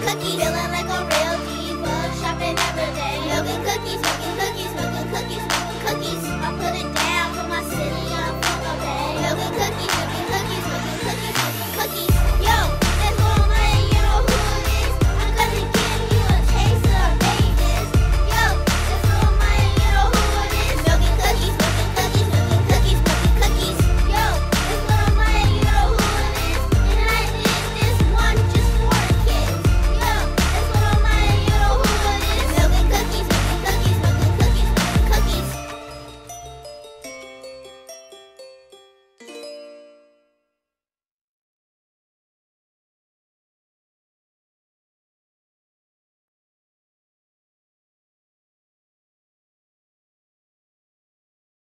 Cookie, Feeling like a